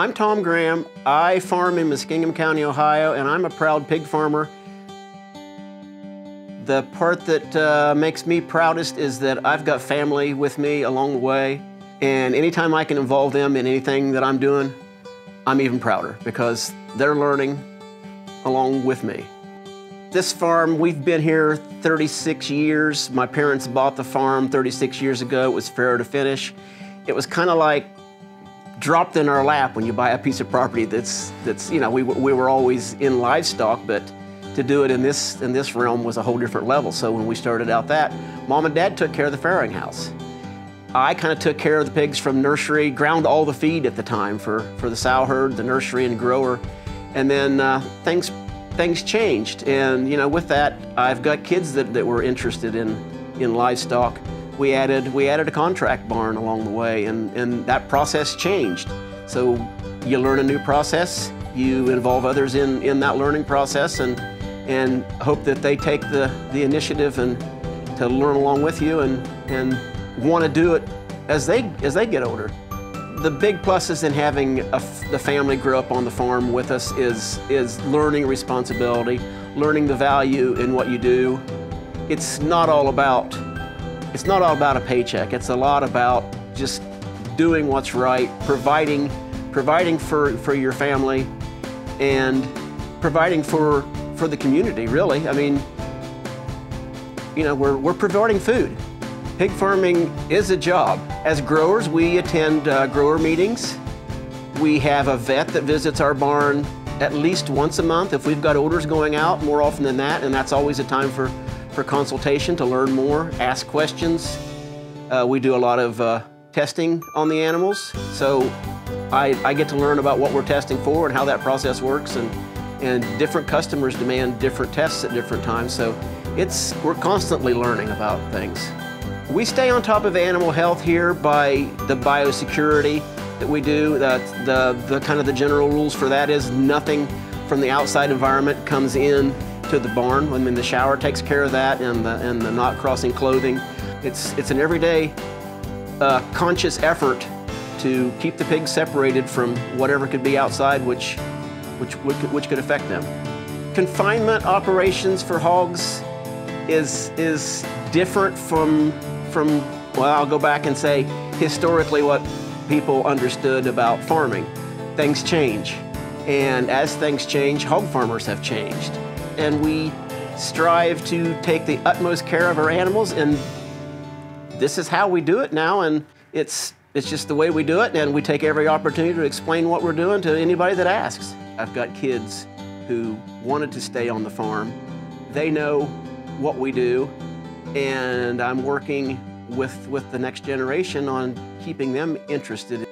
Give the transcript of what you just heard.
I'm Tom Graham. I farm in Muskingum County, Ohio, and I'm a proud pig farmer. The part that uh, makes me proudest is that I've got family with me along the way, and anytime I can involve them in anything that I'm doing, I'm even prouder because they're learning along with me. This farm, we've been here 36 years. My parents bought the farm 36 years ago. It was farrow to finish. It was kind of like dropped in our lap when you buy a piece of property that's, that's you know, we, we were always in livestock, but to do it in this, in this realm was a whole different level. So when we started out that, mom and dad took care of the farrowing house. I kind of took care of the pigs from nursery, ground all the feed at the time for, for the sow herd, the nursery and grower. And then uh, things, things changed. And you know, with that, I've got kids that, that were interested in, in livestock we added, we added a contract barn along the way, and, and that process changed. So you learn a new process, you involve others in, in that learning process, and, and hope that they take the, the initiative and to learn along with you and, and want to do it as they, as they get older. The big pluses in having a, the family grow up on the farm with us is, is learning responsibility, learning the value in what you do. It's not all about it's not all about a paycheck. It's a lot about just doing what's right, providing, providing for, for your family, and providing for, for the community, really. I mean, you know, we're, we're providing food. Pig farming is a job. As growers, we attend uh, grower meetings. We have a vet that visits our barn at least once a month if we've got orders going out, more often than that, and that's always a time for for consultation to learn more, ask questions. Uh, we do a lot of uh, testing on the animals, so I, I, get to learn about what we're testing for and how that process works, and, and different customers demand different tests at different times, so it's, we're constantly learning about things. We stay on top of animal health here by the biosecurity that we do. The, the, the kind of the general rules for that is nothing from the outside environment comes in to the barn. I mean, the shower takes care of that and the, and the not crossing clothing. It's, it's an everyday uh, conscious effort to keep the pigs separated from whatever could be outside which, which, which, which could affect them. Confinement operations for hogs is, is different from, from, well, I'll go back and say historically what people understood about farming. Things change. And as things change, hog farmers have changed and we strive to take the utmost care of our animals and this is how we do it now and it's it's just the way we do it and we take every opportunity to explain what we're doing to anybody that asks. I've got kids who wanted to stay on the farm. They know what we do and I'm working with with the next generation on keeping them interested